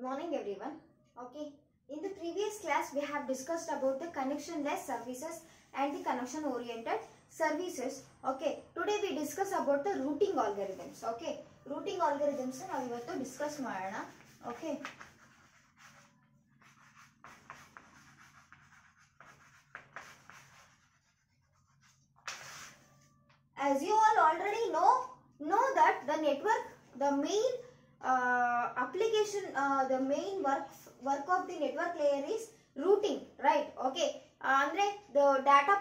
Good morning everyone. Okay. In the previous class we have discussed about the connectionless services and the connection oriented services. Okay. Today we discuss about the routing algorithms. Okay. Routing algorithms ನಾವು ಇವತ್ತು discuss ಮಾಡೋಣ. Okay. as you all already know know that the network the main uh, application uh, the main work work of the network layer is routing right? Okay. ಅಂದ್ರೆ data data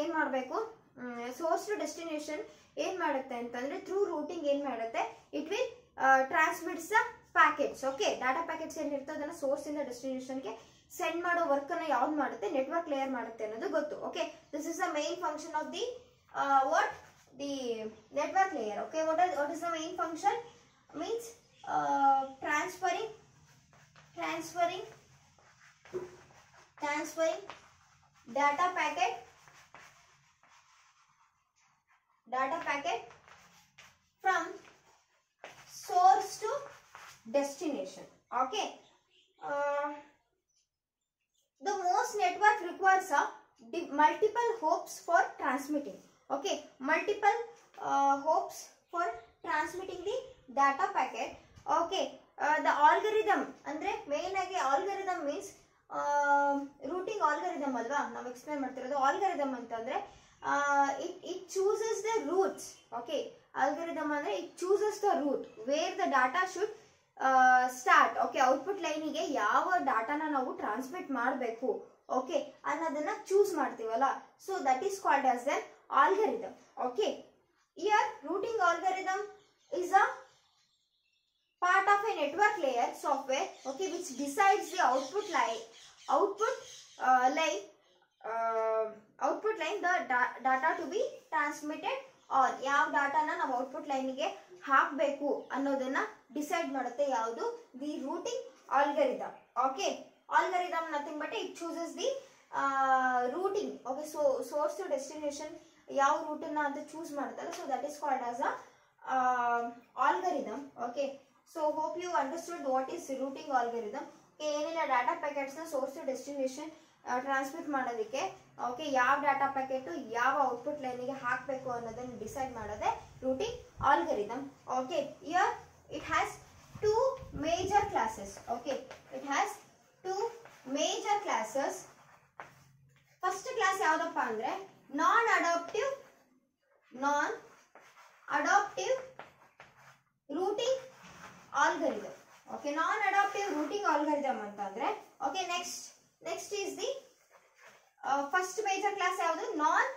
ಏನು ಮಾಡಬೇಕು? Source to destination ಏನ್ ಮಾಡುತ್ತೆ ಅಂತಂದ್ರೆ through routing ಏನ್ ಮಾಡುತ್ತೆ? It will transmits the packets okay data packets ಏನಿರ್ತದೆ ಅದನ್ನ ಸೋರ್ಸ್ ಇಂದ ಡೆಸ್ಟಿನೇಷನ್ಗೆ ಸೆಂಡ್ ಮಾಡೋ ವರ್ಕ್ ಅನ್ನ ಯಾವ್ದು ಮಾಡುತ್ತೆ? ನೆಟ್ವರ್ಕ್ ಲೇಯರ್ ಮಾಡುತ್ತೆ ಅನ್ನೋದು ಗೊತ್ತು okay this is the main function of the what the network layer okay what what is the the function means uh, transferring. Transferring. Transferring. Data packet. Data packet from source to destination. Okay. Uh, the most network requires a multiple hopes for transmitting. Okay. Multiple uh, hopes for transmitting the data packet okay the algorithm ಅಂದರೆ main ಆಗಿ algorithm means routing algorithm ಅಲ್ವಾ? ನಾವು explain ಮಾಡ್ತಿರೋದು algorithm ಅಂತಂದರೆ it it chooses the routes okay algorithm ಅಂದರೆ it chooses the route where the data should start okay output ಲೈನಿಗೆ ಯಾವ ಡಾಟಾನ ನಾವು ಟ್ರಾನ್ಸ್ಮಿಟ್ ಮಾಡಬೇಕು? ಓಕೆ ಅನ್ನೋದನ್ನ ಚೂಸ್ ಮಾಡ್ತೀವಲ್ಲ so that is called as then algorithm okay here routing algorithm is a part of a network layer software okay which decides the output line output uh, line uh, output line the da- data to be transmitted or ಯಾವ ಡಾಟಾನ ನಾವು output ಲೈನಿಗೆ ಹಾಕಬೇಕು ಅನ್ನೋದನ್ನ decide ಮಾಡುತ್ತೆ ಯಾವುದು? The routing algorithm okay algorithm nothing but it chooses the routing okay so source to destination ಯಾವ ರೂಟನ್ನ ಅಂತ choose ಮಾಡುತ್ತಲ್ಲ so that is called as a algorithm okay so hope you understood what is routing algorithm ಏನಿಲ್ಲ data ಪ್ಯಾಕೆಟ್ಸ್ನ source to destination transmit ಮಾಡೋದಕ್ಕೆ. Okay ಯಾವ data packet ಯಾವ output ಲೈನಿಗೆ ಹಾಕಬೇಕು ಅನ್ನೋದನ್ನು ಡಿಸೈಡ್ ಮಾಡೋದೇ routing algorithm okay here it has two major classes okay it has two major classes first class ಯಾವ್ದಪ್ಪ ಅಂದ್ರೆ non adaptive non adaptive routing algorithm okay non adaptive routing algorithm ಅಂತಂದ್ರೆ. Okay next next is the first major class ಯಾವುದು? Non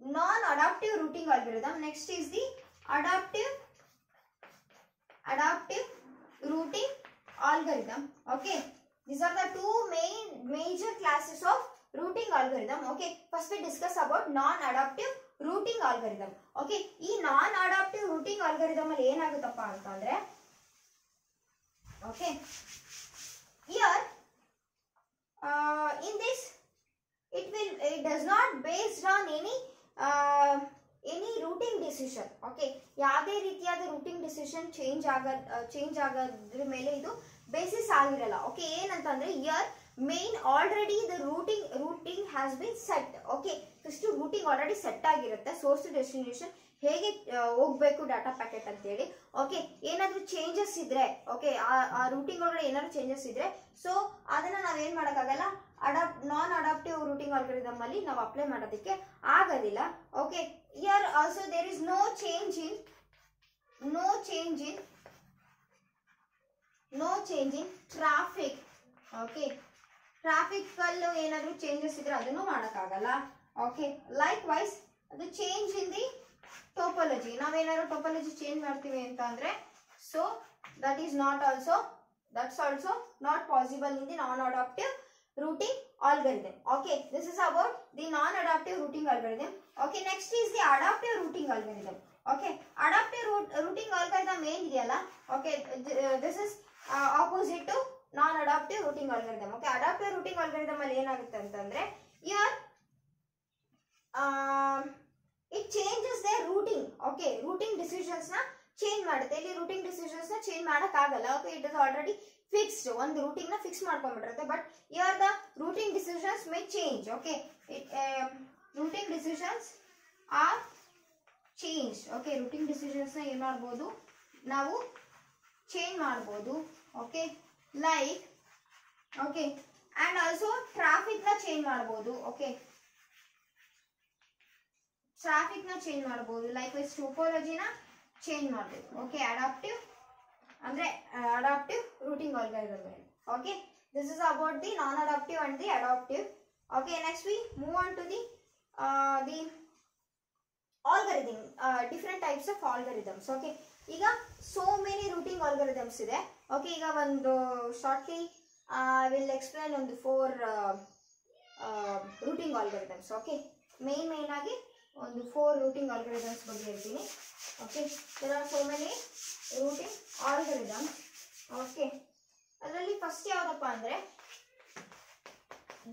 non adaptive routing ಆಗಿರೋದು next is the adaptive adaptive routing algorithm okay these are the two main major classes of routing algorithm okay first we discuss about non adaptive routing algorithm okay ಈ non adaptive routing algorithm ಅಲ್ಲಿ ಏನಾಗುತ್ತಪ್ಪ ಅಂತಂದ್ರೆ okay here in this it will it does not based on any any routing decision okay ಯಾವುದೇ ರೀತಿಯಾದ routing decision change ಆಗ change ಆಗೋದ್ರ ಮೇಲೆ ಇದು ಬೇಸಿಸ್ ಆಗಿರಲ್ಲ. ಓಕೆ ಏನಂತಂದ್ರೆ here main already the routing routing has been set okay first routing already set ಆಗಿರುತ್ತೆ. Source to destination ಹೇಗೆ ಹೋಗ್ಬೇಕು ಡಾಟಾ ಪ್ಯಾಕೆಟ್ ಅಂತೇಳಿ. ಓಕೆ ಏನಾದರೂ ಚೇಂಜಸ್ ಇದ್ರೆ ಓಕೆ ಆ ರೂಟಿಂಗ್ ಒಳಗಡೆ ಏನಾದ್ರು ಚೇಂಜಸ್ ಇದ್ರೆ ಸೊ ಅದನ್ನ ನಾವೇನ್ ಮಾಡೋಕ್ಕಾಗಲ್ಲ? Adaptive non adaptive routing algorithm ಅಲ್ಲಿ ನಾವು ಅಪ್ಲೈ ಮಾಡೋದಕ್ಕೆ ಆಗೋದಿಲ್ಲ. Okay here also there is no change in no change in no change in traffic okay traffic ಅಲ್ಲಿ ಏನಾದರೂ ಚೇಂಜಸ್ ಇದ್ರೆ ಅದನ್ನು ಮಾಡೋಕ್ಕಾಗಲ್ಲ. ಓಕೆ ಲೈಕ್ ವೈಸ್ ಅದು ಚೇಂಜ್ ಇನ್ ದಿ ಟೋಪಾಲಜಿ ನಾವೇನಾದ್ರು ಟೋಪಾಲಜಿ ಚೇಂಜ್ ಮಾಡ್ತೀವಿ ಅಂತ ಅಂದ್ರೆ so that is not also that's also not possible in the non adaptive routing algorithm okay this is about the non-adaptive routing algorithm okay next is the adaptive routing algorithm okay adaptive root, routing algorithm ಏನಿದೆಯಲ್ಲ okay th- this is uh, opposite to non-adaptive routing algorithm okay adaptive routing algorithm ಅಲ್ಲಿ ಏನಾಗುತ್ತೆ ಅಂತಂದ್ರೆ here ಡಿಸಿಷನ್ಸ್ನ change ಮಾಡುತ್ತೆ. ಇಲ್ಲಿ routing ಡಿಸಿಷನ್ಸ್ನ change ಮಾಡೋಕ್ಕಾಗಲ್ಲ. Okay it is already fixed ಒಂದು ರೂಟಿಂಗ್ನ fix ಮಾಡ್ಕೊಂಡ್ಬಿಟ್ಟಿರುತ್ತೆ. But here the routing decisions may change. Okay routing decisions are change okay routing ಡಿಸಿಷನ್ಸ್ನ ಏನ್ ಮಾಡ್ಬೋದು? ನಾವು ಚೇಂಜ್ ಮಾಡ್ಬೋದು. Okay like okay and also ಟ್ರಾಫಿಕ್ನ change ಮಾಡ್ಬೋದು. ಓಕೆ ಟ್ರಾಫಿಕ್ನ ಚೇಂಜ್ ಮಾಡ್ಬೋದು. ಲೈಕ್ ವೈಸ್ ಟೋಪೋಲಜಿನ ಚೇಂಜ್ ಮಾಡ್ಬೋದು ಓಕೆ ಅಡಾಪ್ಟಿವ್ ಅಂದ್ರೆ adaptive routing algorithm okay this is about the non adaptive and the adaptive okay next we move on to the the algorithm different types of algorithms okay ಈಗ so many routing algorithms ಇದೆ. Okay ಈಗ ಒಂದು shortly I will explain ಒಂದು four routing algorithms okay main main ಆಗಿ ಒಂದು four routing algorithms ಬಗ್ಗೆ ಹೇಳ್ತೀನಿ. Okay there are so many routing algorithm okay ಅದರಲ್ಲಿ ಫಸ್ಟ್ ಯಾವುದಪ್ಪ ಅಂದರೆ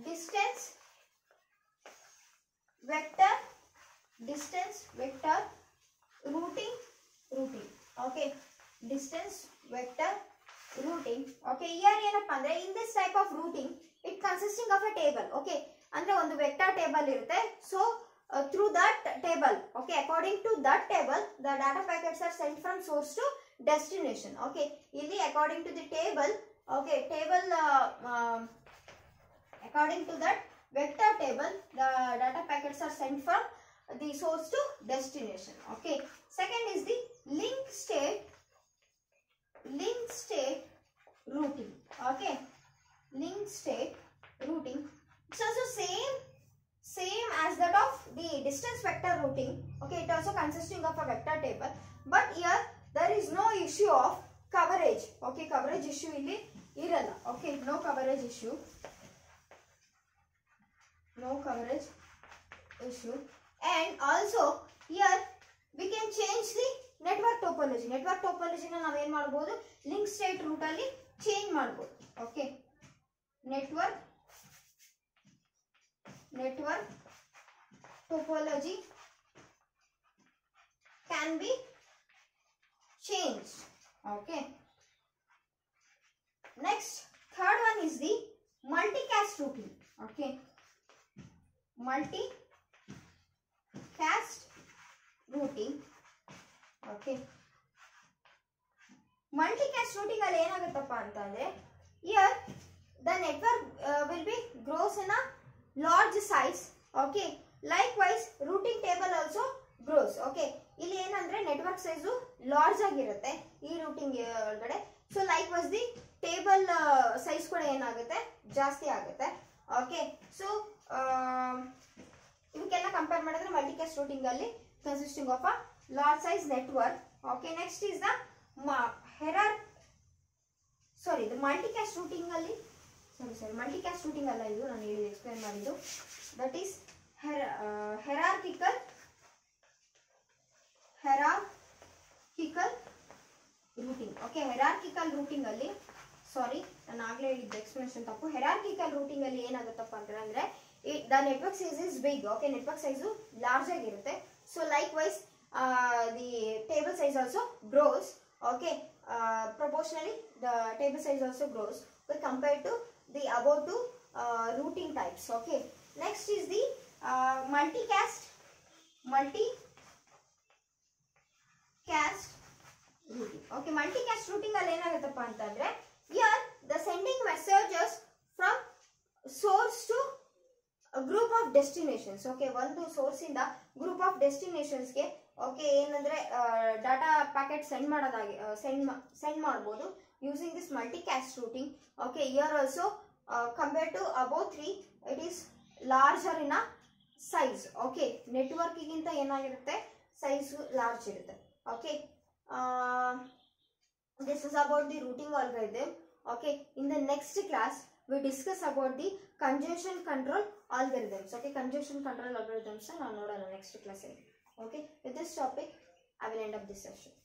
distance vector distance vector routing routing okay distance vector routing okay here ಏನಪ್ಪ ಅಂದರೆ in this type of routing it consisting of a table okay ಅಂದರೆ ಒಂದು vector table ಇರುತ್ತೆ. So through that table okay according to that table the data packets are sent from source to destination okay ಇಲ್ಲಿ according to the table okay table according to that vector table the data packets are sent from the source to destination okay second is the vector routing okay it also consisting of a vector table but here there is no issue of coverage okay coverage issue ಇಲ್ಲಿ ಇರಲ್ಲ okay no coverage issue no coverage issue and also here we can change the network topology network topology ನ en ಮಾಡ್ಬೋದು link state route alli change ಮಾಡ್ಬೋದು Okay. Network network topology can be changed okay next third one is the multicast routing okay multi cast routing okay multicast routing ಅಲ್ಲಿ ಏನಾಗುತ್ತಪ್ಪ ಅಂತಂದ್ರೆ here the network will be grows in a large size okay likewise routing table also grows okay ಇಲ್ಲಿ ಏನಂದ್ರೆ network size large ಆಗಿರುತ್ತೆ ಈ routing ಒಳಗಡೆ. So likewise the table size ಕೂಡ ಏನಾಗುತ್ತೆ? ಜಾಸ್ತಿ ಆಗುತ್ತೆ ಓಕೆ ಸೊ ಇವಕ್ಕೆಲ್ಲ ಕಂಪೇರ್ ಮಾಡಿದ್ರೆ ಮಲ್ಟಿಕ್ಯಾಸ್ಟ್ ರೂಟಿಂಗ್ ಅಲ್ಲಿ consisting of a large size network okay next is the ಹೆರರ್ sorry ಇದು ಮಲ್ಟಿಕ್ಯಾಸ್ಟ್ ರೂಟಿಂಗ್ ಅಲ್ಲಿ ಸಾರಿ ಸಾರಿ ಮಲ್ಟಿಕ್ಯಾಸ್ಟ್ ರೂಟಿಂಗ್ ಅಲ್ಲ ಇದು, ನಾನು ಹೇಳಿ ಎಕ್ಸ್ಪ್ಲೈನ್ ಮಾಡಿದ್ದು. That is hierarchical hierarchical routing. Okay hierarchical routing ಅಲ್ಲಿ ಸಾರಿ ನಾನು ಆಗಲೇ ಹೇಳಿದ್ದು ಎಕ್ಸ್ಪ್ಲನೇಷನ್ ತಪ್ಪು. ಹೆರಾರ್ಕಿಕಲ್ ರೂಟಿಂಗ್ ಅಲ್ಲಿ ಏನಾಗುತ್ತಪ್ಪ ಅಂತಂದ್ರೆ the network size is big okay network size large ಆಗಿರುತ್ತೆ. So likewise the the table size also grows okay? uh, proportionally the table size compare to the about two routing types okay next routing types uh, multicast multi cast routing. Okay multicast routing ಅಲ್ಲಿ ಏನಾಗುತ್ತಪ್ಪ ಅಂತಂದ್ರೆ here the sending messages from source to group of destinations okay ಒಂದು ಸೋರ್ಸಿಂದ group of ಡೆಸ್ಟಿನೇಷನ್ಸ್ಗೆ okay ಏನಂದ್ರೆ data packet send ಮಾಡೋದಾಗಿ send send ಮಾಡ್ಬೋದು using this multicast routing okay here also compare to above three it is larger in a size okay ನೆಟ್ವರ್ಕ್ಗಿಂತ ಏನಾಗಿರುತ್ತೆ? Size large ಇರುತ್ತೆ. Okay this is about the routing all ಇದೆ okay in the next class we discuss about the congestion control algorithms okay congestion control algorithms ನಾವು ನೋಡೋಣ next class okay with this topic I will end of this session